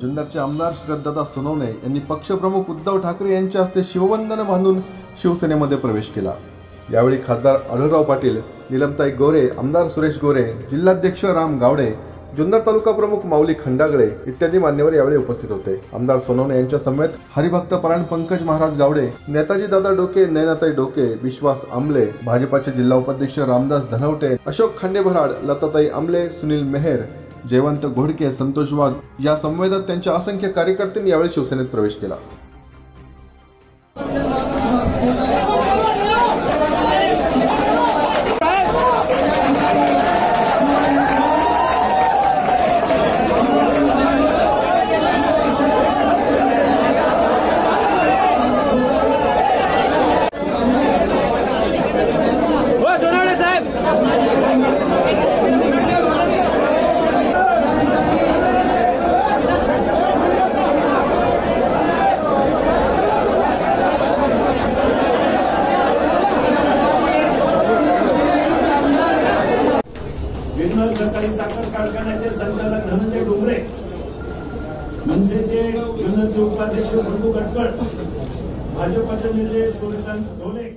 जुन्नरचे आमदार श्रद्धादा सोनवणे यांनी पक्षप्रमुख उद्धव ठाकरे यांच्या हस्ते शिववंदन बांधून शिवसेनेमध्ये प्रवेश केला. यावेळी खासदार आढळराव पाटील निलमताई गोरे आमदार सुरेश गोरे जिल्हाध्यक्ष राम गावडे जुन्नर तालुका प्रमुख माऊली खंडागळे इत्यादी मान्यवर यावेळी उपस्थित होते. आमदार सोनवणे यांच्या समेत हरिभक्त परायण पंकज महाराज गावडे नेताजी दादा डोके नयनाताई डोके विश्वास आमले भाजपाचे जिल्हा उपाध्यक्ष रामदास धनवटे अशोक खांडेभराड लताताई आमले सुनील मेहेर जयवंत घोडके संतोष वाघ या संवेदात त्यांच्या असंख्य कार्यकर्त्यांनी यावेळी शिवसेनेत प्रवेश केला. जुन्नर सहकारी साखर कारखान्याचे संचालक धनंजय डोंगरे मनसेचे जुन्नरचे उपाध्यक्ष बंधू कटकळ भाजपाचे नेते सूर्यकांत ढोले